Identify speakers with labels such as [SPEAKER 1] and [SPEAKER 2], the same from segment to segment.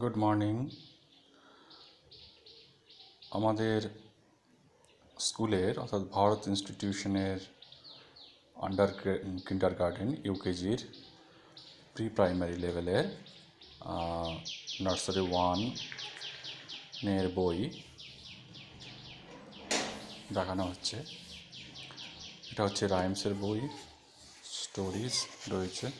[SPEAKER 1] Good morning আমাদের স্কুলের অর্থাৎ ভারত ইনস্টিটিউশনের আন্ডার কিন্ডার গার্ডেন ইউকেজির প্রি প্রাইমারি লেভেলের নার্সারি ওয়ানের বই দেখানো হচ্ছে। এটা হচ্ছে রাইমসের বই। স্টোরিজ রয়েছে।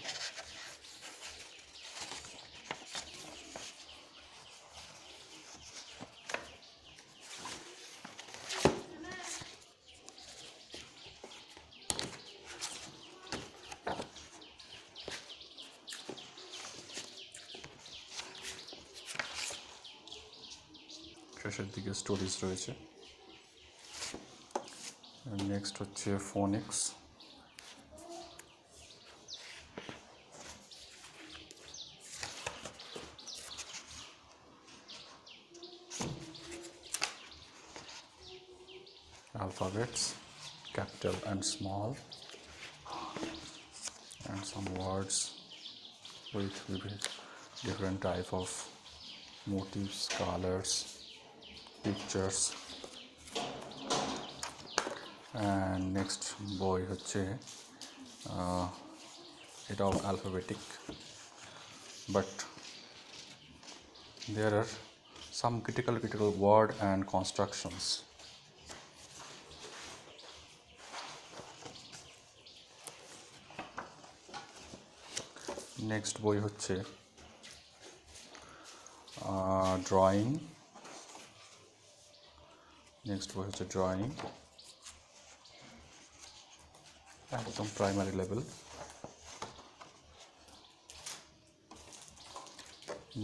[SPEAKER 1] শেষের দিকে স্টোরিজ রয়েছে নেক্সট হচ্ছে Phoenix alphabets capital and small and some words with different type of motifs colors pictures and next বই হচ্ছে আহ, এটাও alphabetic but there are some critical critical word and constructions next বই হচ্ছে ড্রয়িং নেক্সট বই হচ্ছে drawing একদম primary level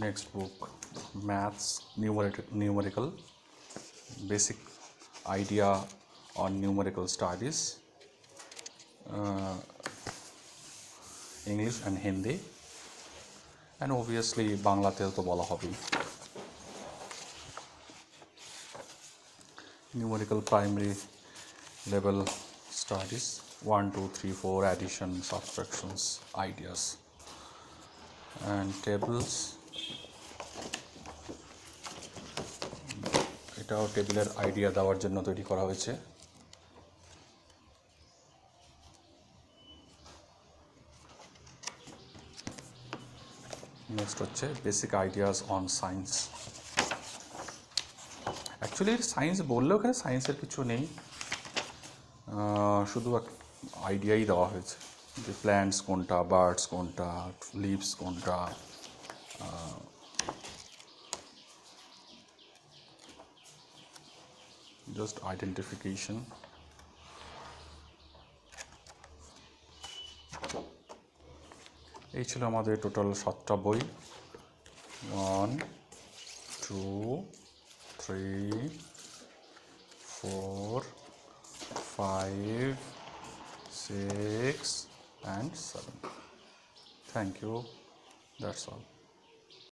[SPEAKER 1] next book maths numerical basic idea on numerical studies English and Hindi and obviously বাংলাতেও তো বলা হবেই Numerical primary level studies 1 2 3 4 addition subtractions ideas and tables এটাও টেবিলের আইডিয়া দেওয়ার জন্য তৈরি করা হয়েছে নেক্সট হচ্ছে basic ideas on science actually science বললেও এখানে সায়েন্সের কিছু নেই। শুধু আইডিয়াই দেওয়া হয়েছে যে প্ল্যান্টস কোনটা বার্ডস কোনটা লিভস কোনটা। জাস্ট আইডেন্টিফিকেশন এই ছিল আমাদের টোটাল সাতটা বই। One two three, four, five, six, and seven. Thank you. That's all.